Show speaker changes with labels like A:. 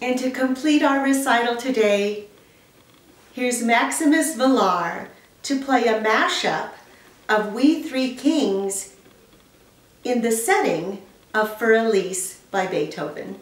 A: And to complete our recital today, here's Maximus Villar to play a mashup of We Three Kings in the setting of Für Elise by Beethoven.